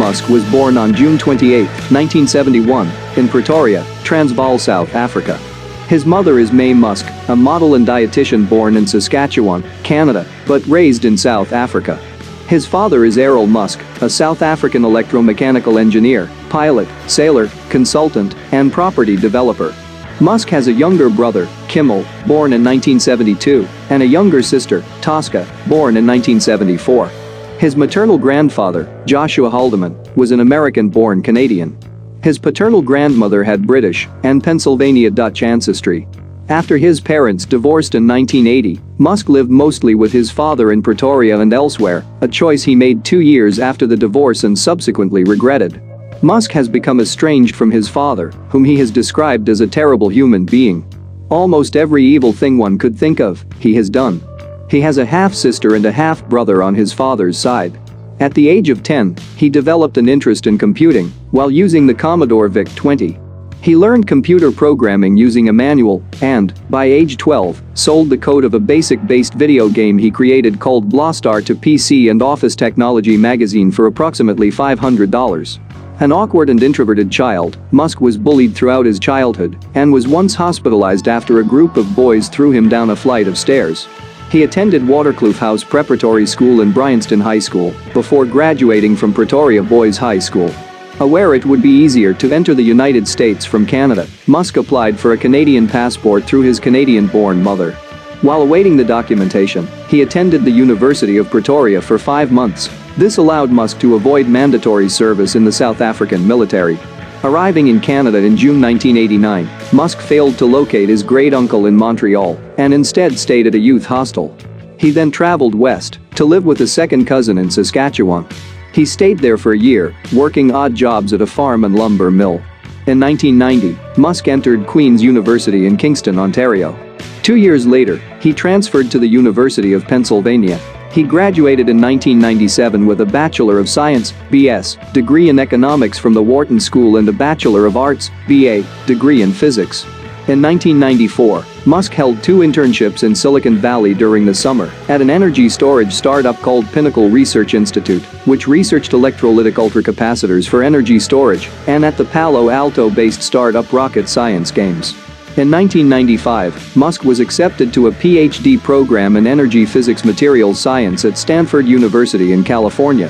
Musk was born on June 28, 1971, in Pretoria, Transvaal, South Africa. His mother is Maye Musk, a model and dietitian born in Saskatchewan, Canada, but raised in South Africa. His father is Errol Musk, a South African electromechanical engineer, pilot, sailor, consultant, and property developer. Musk has a younger brother, Kimbal, born in 1972, and a younger sister, Tosca, born in 1974. His maternal grandfather, Joshua Haldeman, was an American-born Canadian. His paternal grandmother had British and Pennsylvania Dutch ancestry. After his parents divorced in 1980, Musk lived mostly with his father in Pretoria and elsewhere, a choice he made two years after the divorce and subsequently regretted. Musk has become estranged from his father, whom he has described as a terrible human being. Almost every evil thing one could think of, he has done. He has a half-sister and a half-brother on his father's side. At the age of 10, he developed an interest in computing while using the Commodore VIC-20. He learned computer programming using a manual and, by age 12, sold the code of a basic-based video game he created called Blastar to PC and Office Technology magazine for approximately $500. An awkward and introverted child, Musk was bullied throughout his childhood and was once hospitalized after a group of boys threw him down a flight of stairs. He attended Waterkloof House Preparatory School and Bryanston High School before graduating from Pretoria Boys High School. Aware it would be easier to enter the United States from Canada, Musk applied for a Canadian passport through his Canadian-born mother. While awaiting the documentation, he attended the University of Pretoria for five months. This allowed Musk to avoid mandatory service in the South African military. Arriving in Canada in June 1989, Musk failed to locate his great-uncle in Montreal and instead stayed at a youth hostel. He then traveled west to live with a second cousin in Saskatchewan. He stayed there for a year, working odd jobs at a farm and lumber mill. In 1990, Musk entered Queen's University in Kingston, Ontario. Two years later, he transferred to the University of Pennsylvania he graduated in 1997 with a Bachelor of Science BS, degree in economics from the Wharton School and a Bachelor of Arts BA, degree in physics. In 1994, Musk held two internships in Silicon Valley during the summer at an energy storage startup called Pinnacle Research Institute, which researched electrolytic ultracapacitors for energy storage, and at the Palo Alto-based startup Rocket Science Games. In 1995, Musk was accepted to a PhD program in energy physics materials science at Stanford University in California.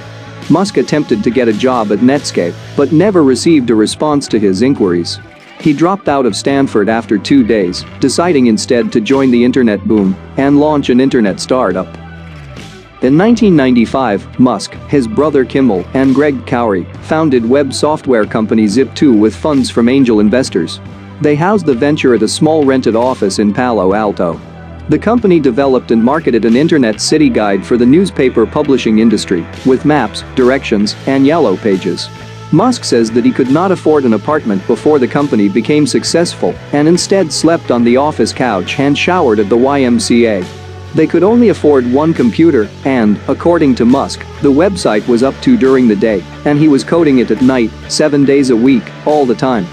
Musk attempted to get a job at Netscape, but never received a response to his inquiries. He dropped out of Stanford after two days, deciding instead to join the internet boom and launch an internet startup. In 1995, Musk, his brother Kimbal, and Greg Kouri founded web software company Zip2 with funds from angel investors. They housed the venture at a small rented office in Palo Alto. The company developed and marketed an internet city guide for the newspaper publishing industry, with maps, directions, and yellow pages. Musk says that he could not afford an apartment before the company became successful and instead slept on the office couch and showered at the YMCA. They could only afford one computer and, according to Musk, the website was up to during the day and he was coding it at night, seven days a week, all the time.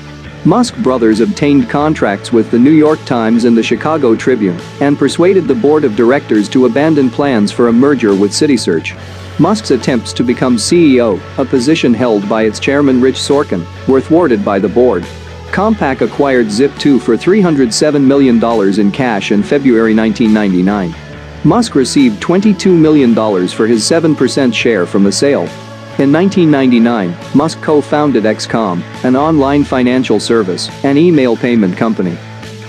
Musk brothers obtained contracts with the New York Times and the Chicago Tribune and persuaded the board of directors to abandon plans for a merger with CitySearch. Musk's attempts to become CEO, a position held by its chairman Rich Sorkin, were thwarted by the board. Compaq acquired Zip2 for $307 million in cash in February 1999. Musk received $22 million for his 7% share from the sale, in 1999, Musk co-founded X.com, an online financial service and email payment company.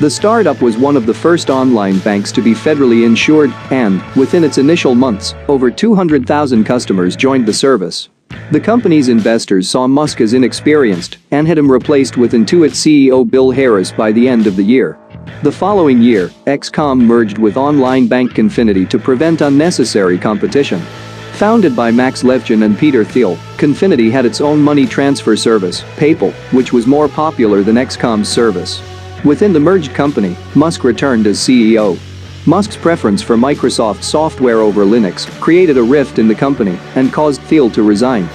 The startup was one of the first online banks to be federally insured and, within its initial months, over 200,000 customers joined the service. The company's investors saw Musk as inexperienced and had him replaced with Intuit CEO Bill Harris by the end of the year. The following year, X.com merged with online bank Confinity to prevent unnecessary competition. Founded by Max Levchin and Peter Thiel, Confinity had its own money transfer service, PayPal, which was more popular than X.com's service. Within the merged company, Musk returned as CEO. Musk's preference for Microsoft software over Linux created a rift in the company and caused Thiel to resign.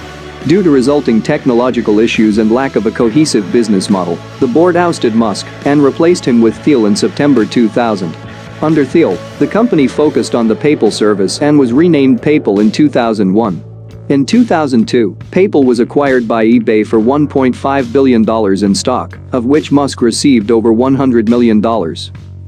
Due to resulting technological issues and lack of a cohesive business model, the board ousted Musk and replaced him with Thiel in September 2000. Under Thiel, the company focused on the PayPal service and was renamed PayPal in 2001. In 2002, PayPal was acquired by eBay for $1.5 billion in stock, of which Musk received over $100 million.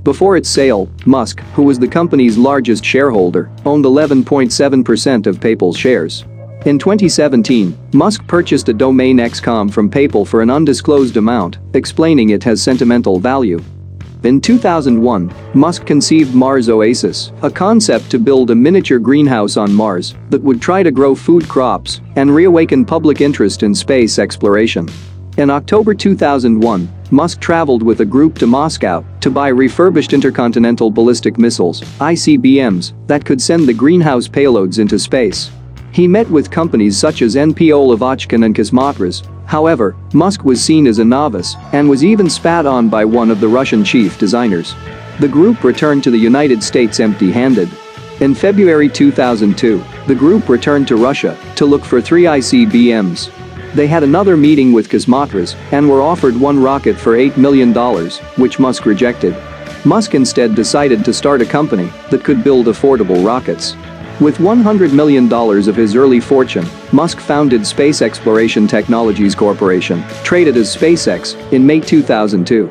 Before its sale, Musk, who was the company's largest shareholder, owned 11.7% of PayPal's shares. In 2017, Musk purchased a domain X.com from PayPal for an undisclosed amount, explaining it has sentimental value. In 2001, Musk conceived Mars Oasis, a concept to build a miniature greenhouse on Mars that would try to grow food crops and reawaken public interest in space exploration. In October 2001, Musk traveled with a group to Moscow to buy refurbished intercontinental ballistic missiles, ICBMs, that could send the greenhouse payloads into space. He met with companies such as NPO Lavochkin and Kosmotras. However, Musk was seen as a novice and was even spat on by one of the Russian chief designers. The group returned to the United States empty-handed. In February 2002, the group returned to Russia to look for three ICBMs. They had another meeting with Kosmotras and were offered one rocket for $8 million, which Musk rejected. Musk instead decided to start a company that could build affordable rockets. With $100 million of his early fortune, Musk founded Space Exploration Technologies Corporation, traded as SpaceX, in May 2002.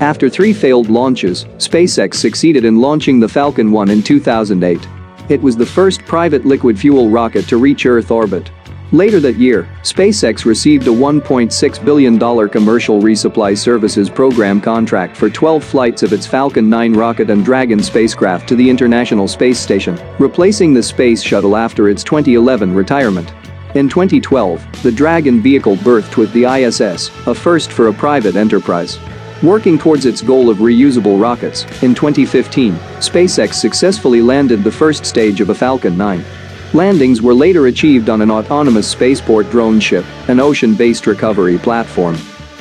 After three failed launches, SpaceX succeeded in launching the Falcon 1 in 2008. It was the first private liquid fuel rocket to reach Earth orbit. Later that year, SpaceX received a $1.6 billion commercial resupply services program contract for 12 flights of its Falcon 9 rocket and Dragon spacecraft to the International Space Station, replacing the Space Shuttle after its 2011 retirement. In 2012, the Dragon vehicle berthed with the ISS, a first for a private enterprise. Working towards its goal of reusable rockets, in 2015, SpaceX successfully landed the first stage of a Falcon 9. Landings were later achieved on an autonomous spaceport drone ship, an ocean-based recovery platform.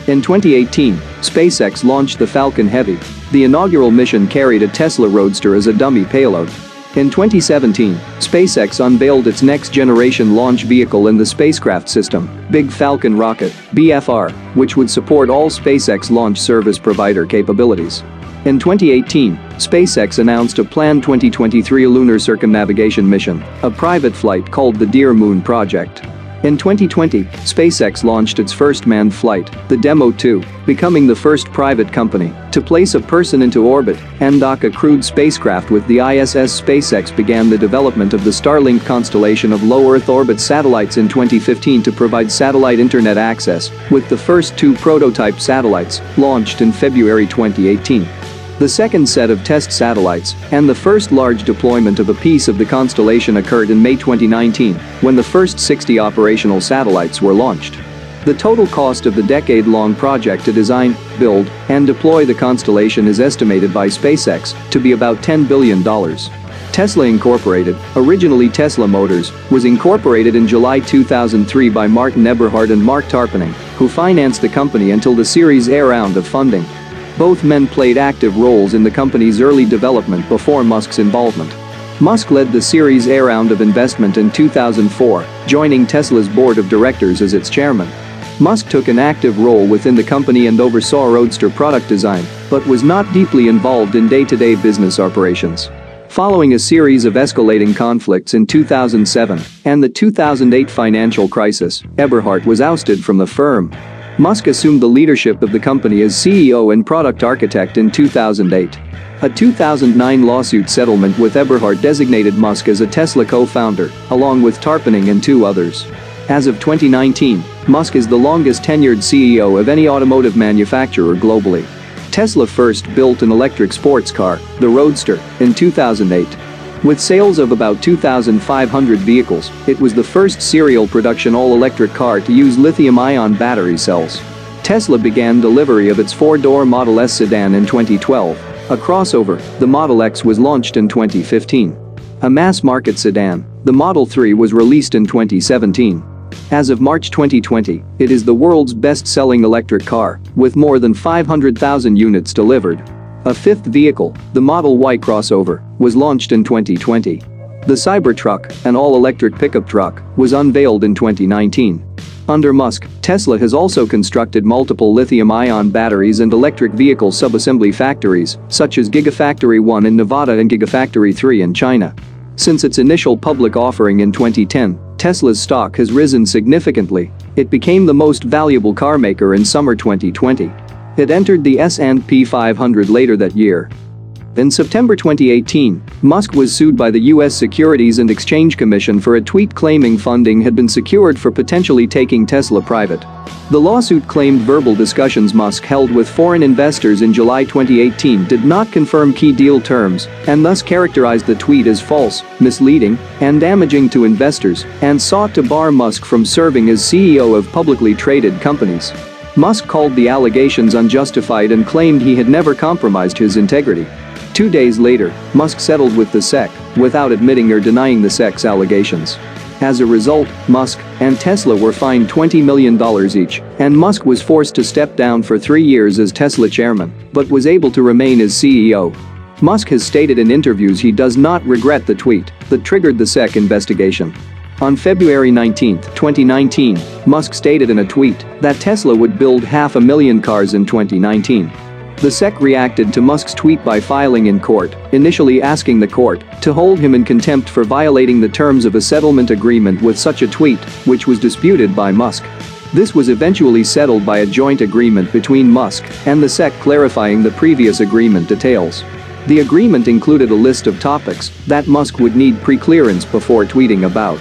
In 2018, SpaceX launched the Falcon Heavy. The inaugural mission carried a Tesla Roadster as a dummy payload. In 2017, SpaceX unveiled its next-generation launch vehicle in the spacecraft system, Big Falcon Rocket, BFR, which would support all SpaceX launch service provider capabilities. In 2018, SpaceX announced a planned 2023 lunar circumnavigation mission, a private flight called the Dear Moon Project. In 2020, SpaceX launched its first manned flight, the Demo 2, becoming the first private company to place a person into orbit and dock a crewed spacecraft with the ISS. SpaceX began the development of the Starlink constellation of low Earth orbit satellites in 2015 to provide satellite internet access, with the first two prototype satellites launched in February 2018. The second set of test satellites and the first large deployment of a piece of the constellation occurred in May 2019, when the first 60 operational satellites were launched. The total cost of the decade-long project to design, build, and deploy the constellation is estimated by SpaceX to be about $10 billion. Tesla Incorporated, originally Tesla Motors, was incorporated in July 2003 by Martin Eberhard and Marc Tarpenning, who financed the company until the Series A round of funding. Both men played active roles in the company's early development before Musk's involvement. Musk led the Series A round of investment in 2004, joining Tesla's board of directors as its chairman. Musk took an active role within the company and oversaw Roadster product design, but was not deeply involved in day-to-day -day business operations. Following a series of escalating conflicts in 2007 and the 2008 financial crisis, Eberhard was ousted from the firm. Musk assumed the leadership of the company as CEO and product architect in 2008. A 2009 lawsuit settlement with Eberhard designated Musk as a Tesla co-founder, along with Tarpenning and two others. As of 2019, Musk is the longest tenured CEO of any automotive manufacturer globally. Tesla first built an electric sports car, the Roadster, in 2008. With sales of about 2,500 vehicles, it was the first serial production all-electric car to use lithium-ion battery cells. Tesla began delivery of its four-door Model S sedan in 2012. A crossover, the Model X was launched in 2015. A mass-market sedan, the Model 3 was released in 2017. As of March 2020, it is the world's best-selling electric car, with more than 500,000 units delivered. A fifth vehicle, the Model Y crossover, was launched in 2020. The Cybertruck, an all-electric pickup truck, was unveiled in 2019. Under Musk, Tesla has also constructed multiple lithium-ion batteries and electric vehicle subassembly factories, such as Gigafactory 1 in Nevada and Gigafactory 3 in China. Since its initial public offering in 2010, Tesla's stock has risen significantly. It became the most valuable carmaker in summer 2020. It entered the S&P 500 later that year. In September 2018, Musk was sued by the U.S. Securities and Exchange Commission for a tweet claiming funding had been secured for potentially taking Tesla private. The lawsuit claimed verbal discussions Musk held with foreign investors in July 2018 did not confirm key deal terms and thus characterized the tweet as false, misleading, and damaging to investors and sought to bar Musk from serving as CEO of publicly traded companies. Musk called the allegations unjustified and claimed he had never compromised his integrity. Two days later, Musk settled with the SEC without admitting or denying the SEC's allegations. As a result, Musk and Tesla were fined $20 million each, and Musk was forced to step down for three years as Tesla chairman, but was able to remain as CEO. Musk has stated in interviews he does not regret the tweet that triggered the SEC investigation. On February 19, 2019, Musk stated in a tweet that Tesla would build half a million cars in 2019. The SEC reacted to Musk's tweet by filing in court, initially asking the court to hold him in contempt for violating the terms of a settlement agreement with such a tweet, which was disputed by Musk. This was eventually settled by a joint agreement between Musk and the SEC clarifying the previous agreement details. The agreement included a list of topics that Musk would need pre-clearance before tweeting about.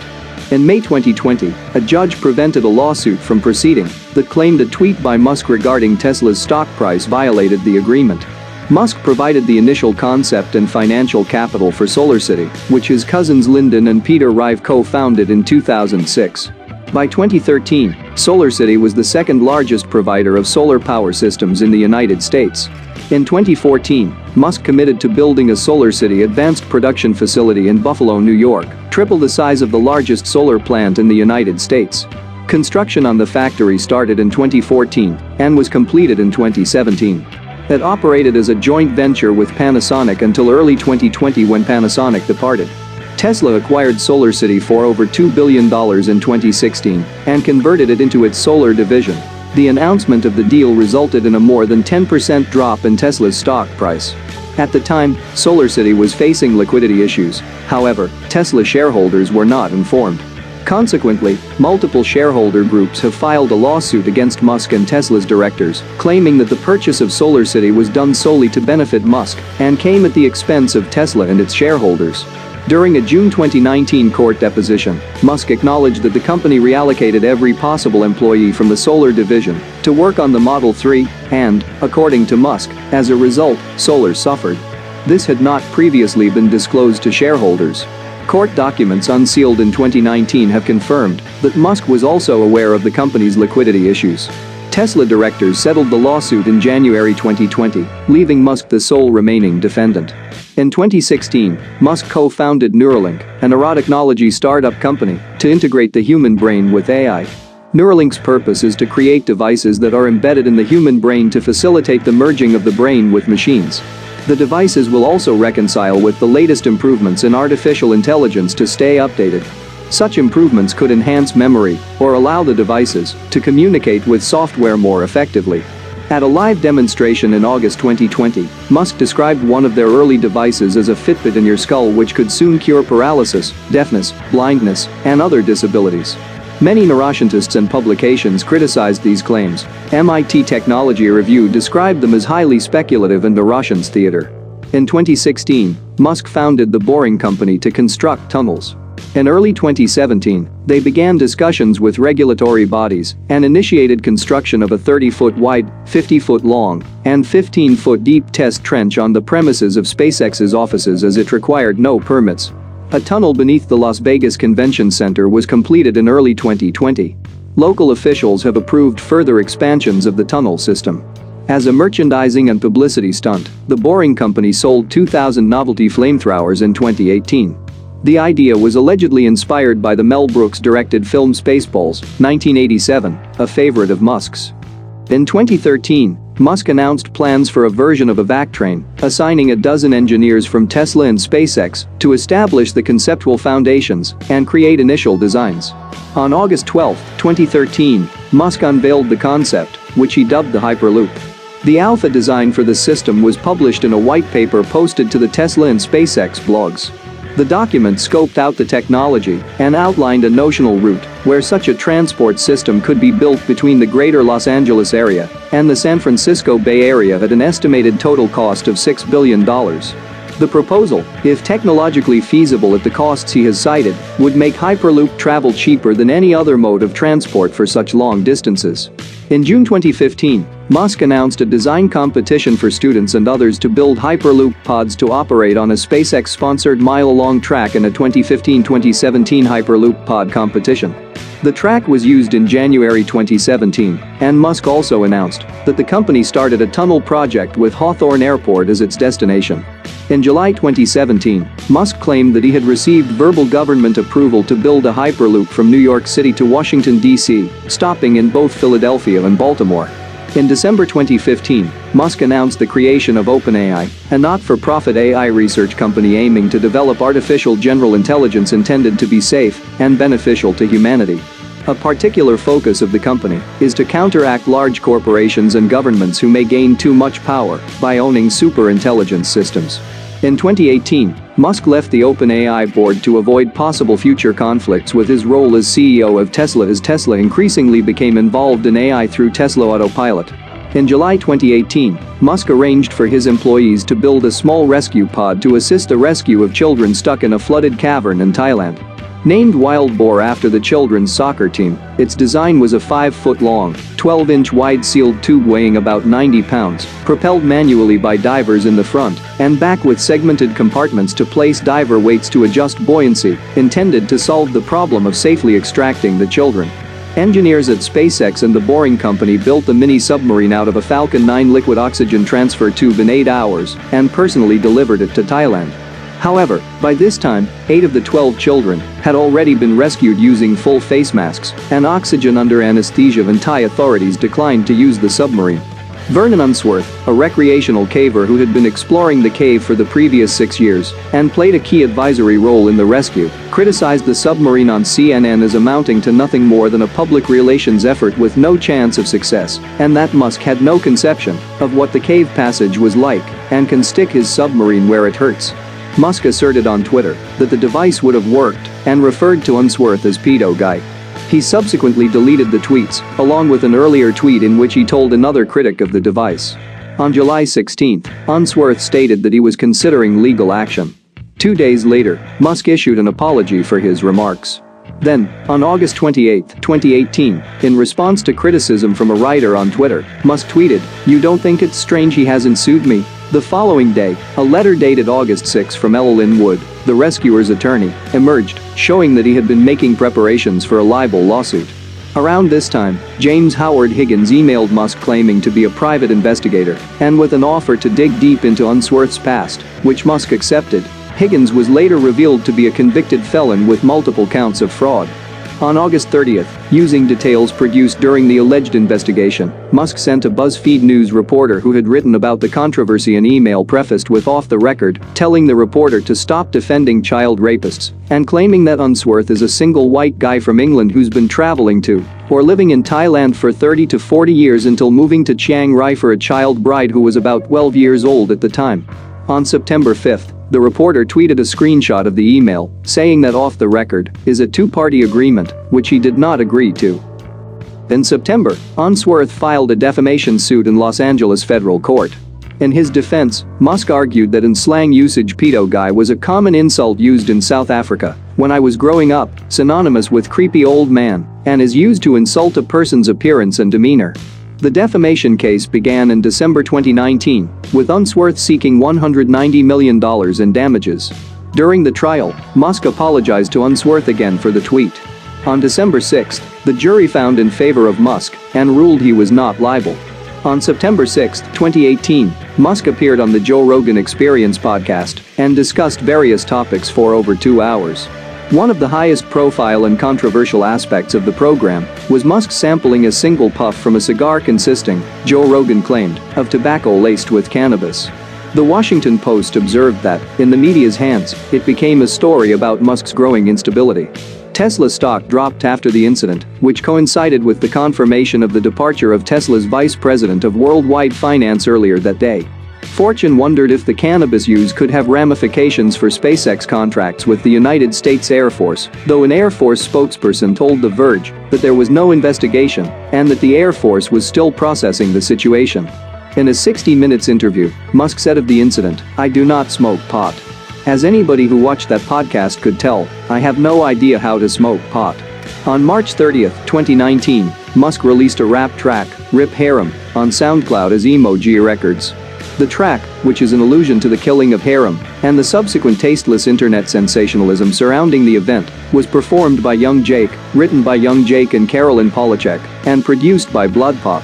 In May 2020, a judge prevented a lawsuit from proceeding that claimed a tweet by Musk regarding Tesla's stock price violated the agreement. Musk provided the initial concept and financial capital for SolarCity, which his cousins Lyndon and Peter Rive co-founded in 2006. By 2013, SolarCity was the second largest provider of solar power systems in the United States. In 2014, Musk committed to building a SolarCity advanced production facility in Buffalo, New York, triple the size of the largest solar plant in the United States. Construction on the factory started in 2014 and was completed in 2017. It operated as a joint venture with Panasonic until early 2020 when Panasonic departed. Tesla acquired SolarCity for over $2 billion in 2016 and converted it into its solar division, the announcement of the deal resulted in a more than 10% drop in Tesla's stock price. At the time, SolarCity was facing liquidity issues, however, Tesla shareholders were not informed. Consequently, multiple shareholder groups have filed a lawsuit against Musk and Tesla's directors, claiming that the purchase of SolarCity was done solely to benefit Musk and came at the expense of Tesla and its shareholders. During a June 2019 court deposition, Musk acknowledged that the company reallocated every possible employee from the solar division to work on the Model 3 and, according to Musk, as a result, Solar suffered. This had not previously been disclosed to shareholders. Court documents unsealed in 2019 have confirmed that Musk was also aware of the company's liquidity issues. Tesla directors settled the lawsuit in January 2020, leaving Musk the sole remaining defendant. In 2016, Musk co-founded Neuralink, an neurotechnology startup company, to integrate the human brain with AI. Neuralink's purpose is to create devices that are embedded in the human brain to facilitate the merging of the brain with machines. The devices will also reconcile with the latest improvements in artificial intelligence to stay updated. Such improvements could enhance memory or allow the devices to communicate with software more effectively. At a live demonstration in August 2020, Musk described one of their early devices as a Fitbit in your skull which could soon cure paralysis, deafness, blindness, and other disabilities. Many neuroscientists and publications criticized these claims. MIT Technology Review described them as highly speculative and neuroscience theater. In 2016, Musk founded the Boring Company to construct tunnels. In early 2017, they began discussions with regulatory bodies and initiated construction of a 30-foot wide, 50-foot long, and 15-foot deep test trench on the premises of SpaceX's offices as it required no permits. A tunnel beneath the Las Vegas Convention Center was completed in early 2020. Local officials have approved further expansions of the tunnel system. As a merchandising and publicity stunt, the Boring Company sold 2,000 novelty flamethrowers in 2018. The idea was allegedly inspired by the Mel Brooks directed film Spaceballs, 1987, a favorite of Musk's. In 2013, Musk announced plans for a version of a vactrain, assigning a dozen engineers from Tesla and SpaceX to establish the conceptual foundations and create initial designs. On August 12, 2013, Musk unveiled the concept, which he dubbed the Hyperloop. The alpha design for the system was published in a white paper posted to the Tesla and SpaceX blogs. The document scoped out the technology and outlined a notional route where such a transport system could be built between the greater Los Angeles area and the San Francisco Bay Area at an estimated total cost of $6 billion. The proposal, if technologically feasible at the costs he has cited, would make Hyperloop travel cheaper than any other mode of transport for such long distances. In June 2015, Musk announced a design competition for students and others to build Hyperloop pods to operate on a SpaceX-sponsored mile-long track in a 2015-2017 Hyperloop pod competition. The track was used in January 2017, and Musk also announced that the company started a tunnel project with Hawthorne Airport as its destination. In July 2017, Musk claimed that he had received verbal government approval to build a Hyperloop from New York City to Washington, D.C., stopping in both Philadelphia and Baltimore. In December 2015, Musk announced the creation of OpenAI, a not-for-profit AI research company aiming to develop artificial general intelligence intended to be safe and beneficial to humanity. A particular focus of the company is to counteract large corporations and governments who may gain too much power by owning superintelligence systems. In 2018, Musk left the OpenAI board to avoid possible future conflicts with his role as CEO of Tesla as Tesla increasingly became involved in AI through Tesla Autopilot. In July 2018, Musk arranged for his employees to build a small rescue pod to assist the rescue of children stuck in a flooded cavern in Thailand. Named Wild Boar after the children's soccer team, its design was a 5-foot-long, 12-inch wide sealed tube weighing about 90 pounds, propelled manually by divers in the front and back with segmented compartments to place diver weights to adjust buoyancy, intended to solve the problem of safely extracting the children. Engineers at SpaceX and the Boring Company built the mini submarine out of a Falcon 9 liquid oxygen transfer tube in 8 hours and personally delivered it to Thailand. However, by this time, 8 of the 12 children had already been rescued using full face masks and oxygen under anesthesia and Thai authorities declined to use the submarine. Vernon Unsworth, a recreational caver who had been exploring the cave for the previous six years and played a key advisory role in the rescue, criticized the submarine on CNN as amounting to nothing more than a public relations effort with no chance of success, and that Musk had no conception of what the cave passage was like and can stick his submarine where it hurts. Musk asserted on Twitter that the device would have worked and referred to Unsworth as pedo guy. He subsequently deleted the tweets, along with an earlier tweet in which he told another critic of the device. On July 16, Unsworth stated that he was considering legal action. Two days later, Musk issued an apology for his remarks. Then, on August 28, 2018, in response to criticism from a writer on Twitter, Musk tweeted, You don't think it's strange he hasn't sued me? The following day, a letter dated August 6 from L. Lin Wood, the rescuer's attorney, emerged, showing that he had been making preparations for a libel lawsuit. Around this time, James Howard Higgins emailed Musk claiming to be a private investigator and with an offer to dig deep into Unsworth's past, which Musk accepted. Higgins was later revealed to be a convicted felon with multiple counts of fraud. On August 30, using details produced during the alleged investigation, Musk sent a BuzzFeed News reporter who had written about the controversy an email prefaced with off the record, telling the reporter to stop defending child rapists and claiming that Unsworth is a single white guy from England who's been traveling to or living in Thailand for 30 to 40 years until moving to Chiang Rai for a child bride who was about 12 years old at the time. On September 5, the reporter tweeted a screenshot of the email, saying that off the record is a two-party agreement, which he did not agree to. In September, Unsworth filed a defamation suit in Los Angeles federal court. In his defense, Musk argued that in slang usage pedo guy was a common insult used in South Africa when I was growing up, synonymous with creepy old man, and is used to insult a person's appearance and demeanor. The defamation case began in December 2019, with Unsworth seeking $190 million in damages. During the trial, Musk apologized to Unsworth again for the tweet. On December 6, the jury found in favor of Musk and ruled he was not liable. On September 6, 2018, Musk appeared on the Joe Rogan Experience podcast and discussed various topics for over two hours. One of the highest profile and controversial aspects of the program was Musk sampling a single puff from a cigar consisting, Joe Rogan claimed, of tobacco laced with cannabis. The Washington Post observed that, in the media's hands, it became a story about Musk's growing instability. Tesla stock dropped after the incident, which coincided with the confirmation of the departure of Tesla's vice president of worldwide finance earlier that day. Fortune wondered if the cannabis use could have ramifications for SpaceX contracts with the United States Air Force, though an Air Force spokesperson told The Verge that there was no investigation and that the Air Force was still processing the situation. In a 60 Minutes interview, Musk said of the incident, I do not smoke pot. As anybody who watched that podcast could tell, I have no idea how to smoke pot. On March 30, 2019, Musk released a rap track, RIP Harambe, on SoundCloud as Emo G Records. The track, which is an allusion to the killing of Harambe and the subsequent tasteless internet sensationalism surrounding the event, was performed by Yung Jake, written by Yung Jake and Caroline Polachek, and produced by Bloodpop.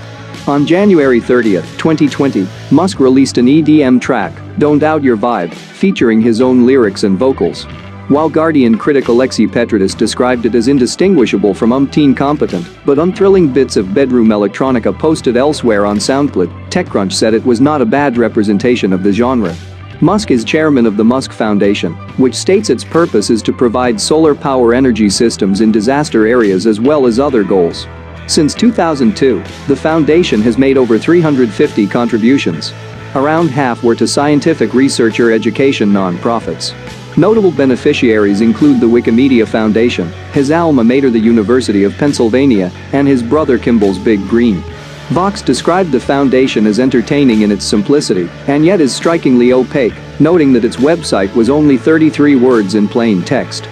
On January 30, 2020, Musk released an EDM track, Don't Doubt Your Vibe, featuring his own lyrics and vocals. While Guardian critic Alexis Petridis described it as indistinguishable from umpteen competent but unthrilling bits of bedroom electronica posted elsewhere on SoundCloud, TechCrunch said it was not a bad representation of the genre. Musk is chairman of the Musk Foundation, which states its purpose is to provide solar power energy systems in disaster areas as well as other goals. Since 2002, the foundation has made over 350 contributions. Around half were to scientific research or education nonprofits. Notable beneficiaries include the Wikimedia Foundation, his alma mater the University of Pennsylvania, and his brother Kimbal's Big Green. Vox described the foundation as entertaining in its simplicity and yet is strikingly opaque, noting that its website was only 33 words in plain text.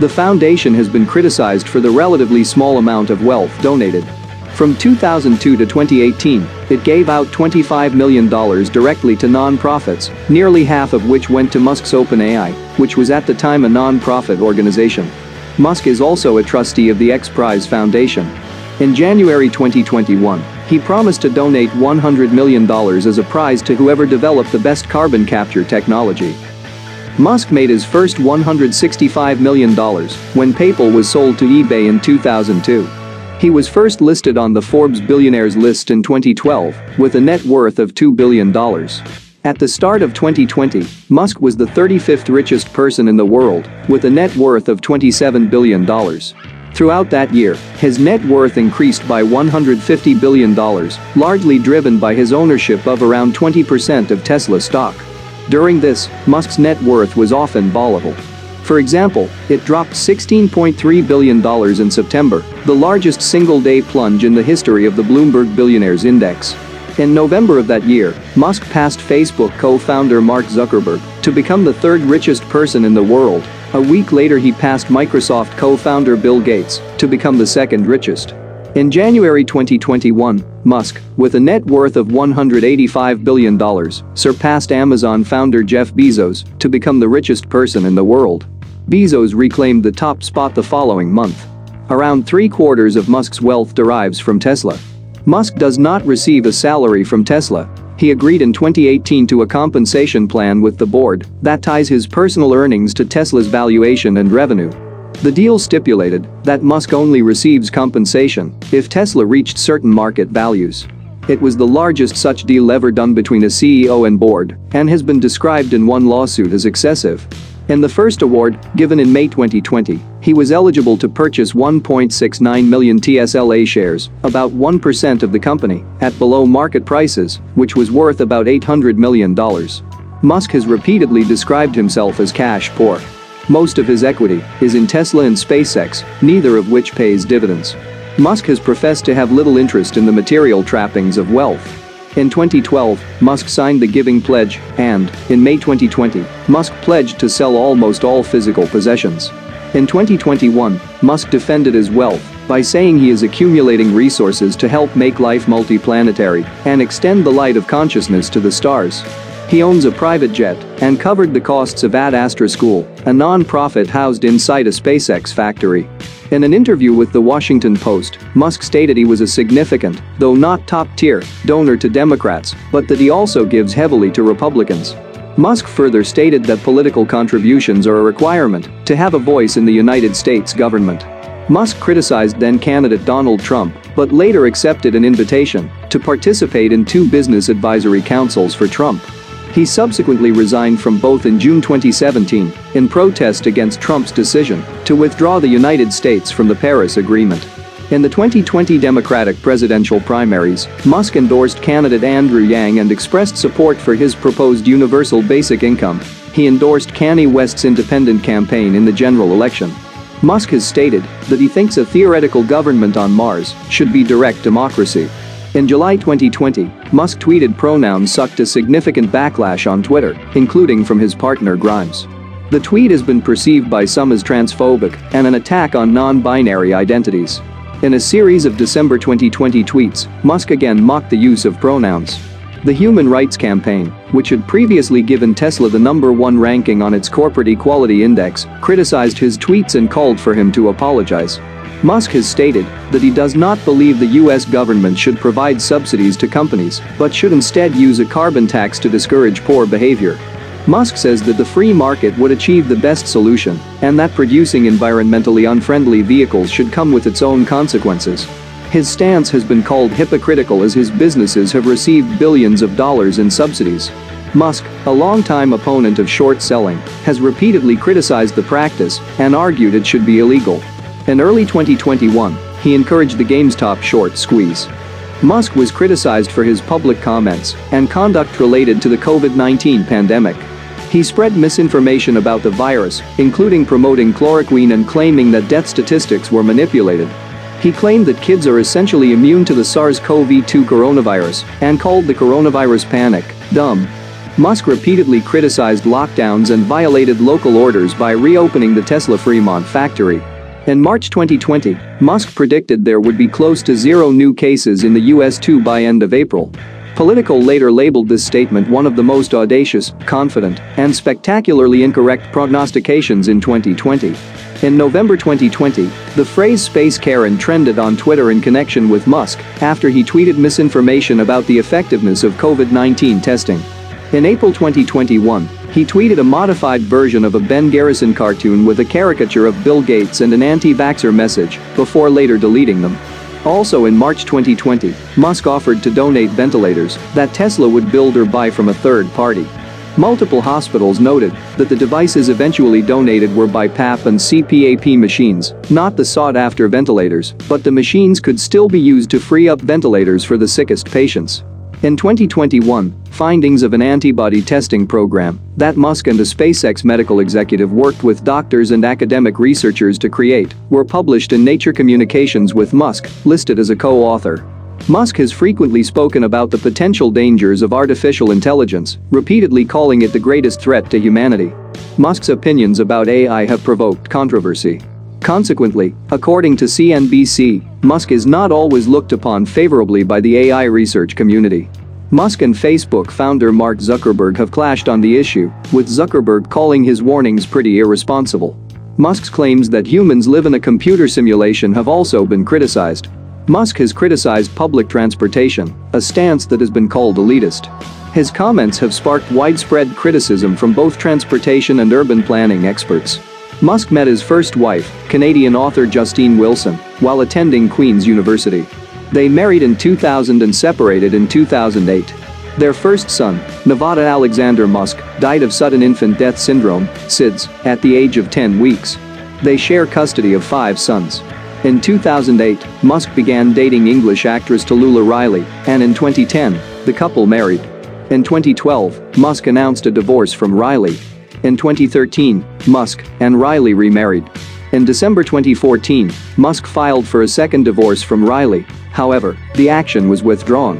The foundation has been criticized for the relatively small amount of wealth donated. From 2002 to 2018, it gave out $25 million directly to non-profits, nearly half of which went to Musk's OpenAI, which was at the time a non-profit organization. Musk is also a trustee of the X Prize Foundation. In January 2021, he promised to donate $100 million as a prize to whoever developed the best carbon capture technology. Musk made his first $165 million when PayPal was sold to eBay in 2002. He was first listed on the Forbes billionaires list in 2012 with a net worth of $2 billion. At the start of 2020, Musk was the 35th richest person in the world with a net worth of $27 billion. Throughout that year, his net worth increased by $150 billion, largely driven by his ownership of around 20% of Tesla stock. During this, Musk's net worth was often volatile. For example, it dropped $16.3 billion in September, the largest single-day plunge in the history of the Bloomberg Billionaires Index. In November of that year, Musk passed Facebook co-founder Mark Zuckerberg to become the third richest person in the world. A week later he passed Microsoft co-founder Bill Gates to become the second richest. In January 2021, Musk, with a net worth of $185 billion, surpassed Amazon founder Jeff Bezos to become the richest person in the world. Bezos reclaimed the top spot the following month. Around three quarters of Musk's wealth derives from Tesla. Musk does not receive a salary from Tesla. He agreed in 2018 to a compensation plan with the board that ties his personal earnings to Tesla's valuation and revenue. The deal stipulated that Musk only receives compensation if Tesla reached certain market values. It was the largest such deal ever done between a CEO and board and has been described in one lawsuit as excessive. In the first award, given in May 2020, he was eligible to purchase 1.69 million TSLA shares, about 1% of the company, at below market prices, which was worth about $800 million. Musk has repeatedly described himself as cash poor. Most of his equity is in Tesla and SpaceX, neither of which pays dividends. Musk has professed to have little interest in the material trappings of wealth. In 2012, Musk signed the Giving Pledge and, in May 2020, Musk pledged to sell almost all physical possessions. In 2021, Musk defended his wealth by saying he is accumulating resources to help make life multiplanetary and extend the light of consciousness to the stars. He owns a private jet and covered the costs of Ad Astra School, a non-profit housed inside a SpaceX factory. In an interview with The Washington Post, Musk stated he was a significant, though not top-tier, donor to Democrats, but that he also gives heavily to Republicans. Musk further stated that political contributions are a requirement to have a voice in the United States government. Musk criticized then-candidate Donald Trump, but later accepted an invitation to participate in two business advisory councils for Trump. He subsequently resigned from both in June 2017 in protest against Trump's decision to withdraw the United States from the Paris Agreement. In the 2020 Democratic presidential primaries, Musk endorsed candidate Andrew Yang and expressed support for his proposed universal basic income. He endorsed Kanye West's independent campaign in the general election. Musk has stated that he thinks a theoretical government on Mars should be direct democracy. In July 2020, Musk tweeted pronouns sucked a significant backlash on Twitter, including from his partner Grimes. The tweet has been perceived by some as transphobic and an attack on non-binary identities. In a series of December 2020 tweets, Musk again mocked the use of pronouns. The Human Rights Campaign, which had previously given Tesla the number one ranking on its corporate equality index, criticized his tweets and called for him to apologize. Musk has stated that he does not believe the US government should provide subsidies to companies, but should instead use a carbon tax to discourage poor behavior. Musk says that the free market would achieve the best solution and that producing environmentally unfriendly vehicles should come with its own consequences. His stance has been called hypocritical as his businesses have received billions of dollars in subsidies. Musk, a longtime opponent of short selling, has repeatedly criticized the practice and argued it should be illegal. In early 2021, he encouraged the GameStop short squeeze. Musk was criticized for his public comments and conduct related to the COVID-19 pandemic. He spread misinformation about the virus, including promoting chloroquine and claiming that death statistics were manipulated. He claimed that kids are essentially immune to the SARS-CoV-2 coronavirus and called the coronavirus panic dumb. Musk repeatedly criticized lockdowns and violated local orders by reopening the Tesla Fremont factory. In March 2020, Musk predicted there would be close to zero new cases in the US too by end of April. Politico later labeled this statement one of the most audacious, confident, and spectacularly incorrect prognostications in 2020. In November 2020, the phrase Space Karen trended on Twitter in connection with Musk after he tweeted misinformation about the effectiveness of COVID-19 testing. In April 2021, he tweeted a modified version of a Ben Garrison cartoon with a caricature of Bill Gates and an anti-vaxxer message, before later deleting them. Also in March 2020, Musk offered to donate ventilators that Tesla would build or buy from a third party. Multiple hospitals noted that the devices eventually donated were BiPAP and CPAP machines, not the sought-after ventilators, but the machines could still be used to free up ventilators for the sickest patients. In 2021, findings of an antibody testing program that Musk and a SpaceX medical executive worked with doctors and academic researchers to create were published in Nature Communications with Musk, listed as a co-author. Musk has frequently spoken about the potential dangers of artificial intelligence, repeatedly calling it the greatest threat to humanity. Musk's opinions about AI have provoked controversy. Consequently, according to CNBC, Musk is not always looked upon favorably by the AI research community. Musk and Facebook founder Mark Zuckerberg have clashed on the issue, with Zuckerberg calling his warnings pretty irresponsible. Musk's claims that humans live in a computer simulation have also been criticized. Musk has criticized public transportation, a stance that has been called elitist. His comments have sparked widespread criticism from both transportation and urban planning experts. Musk met his first wife, Canadian author Justine Wilson, while attending Queen's University. They married in 2000 and separated in 2008. Their first son, Nevada Alexander Musk, died of sudden infant death syndrome, SIDS, at the age of 10 weeks. They share custody of five sons. In 2008, Musk began dating English actress Talulah Riley, and in 2010, the couple married. In 2012, Musk announced a divorce from Riley, in 2013, Musk and Riley remarried. In December 2014, Musk filed for a second divorce from Riley, however, the action was withdrawn.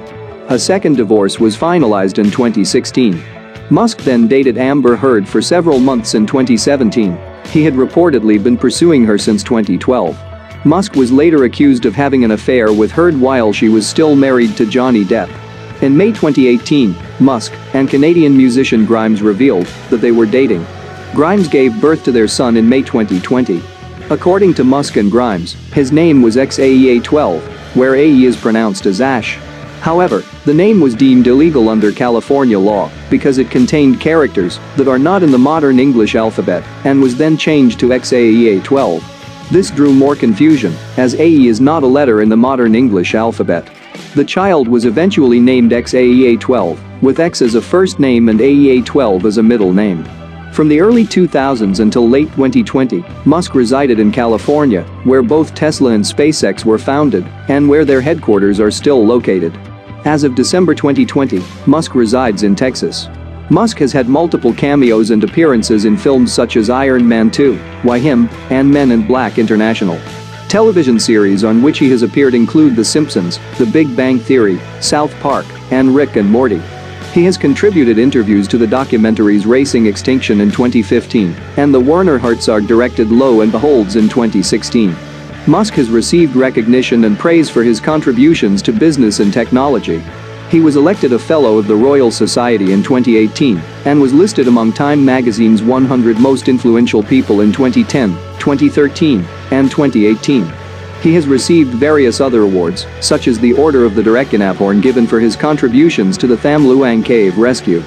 A second divorce was finalized in 2016. Musk then dated Amber Heard for several months in 2017. He had reportedly been pursuing her since 2012. Musk was later accused of having an affair with Heard while she was still married to Johnny Depp. In May 2018, Musk and Canadian musician Grimes revealed that they were dating. Grimes gave birth to their son in May 2020. According to Musk and Grimes, his name was XAEA12, where AE is pronounced as Ash. However, the name was deemed illegal under California law because it contained characters that are not in the modern English alphabet and was then changed to XAEA12. This drew more confusion, as AE is not a letter in the modern English alphabet. The child was eventually named XAEA-12, with X as a first name and AEA-12 as a middle name. From the early 2000s until late 2020, Musk resided in California, where both Tesla and SpaceX were founded and where their headquarters are still located. As of December 2020, Musk resides in Texas. Musk has had multiple cameos and appearances in films such as Iron Man 2, Why Him, and Men in Black International. Television series on which he has appeared include The Simpsons, The Big Bang Theory, South Park, and Rick and Morty. He has contributed interviews to the documentaries Racing Extinction in 2015 and the Werner Herzog-directed Lo and Beholds in 2016. Musk has received recognition and praise for his contributions to business and technology. He was elected a Fellow of the Royal Society in 2018 and was listed among Time magazine's 100 most influential people in 2010, 2013, and 2018. He has received various other awards, such as the Order of the Direkgunabhorn given for his contributions to the Tham Luang Cave rescue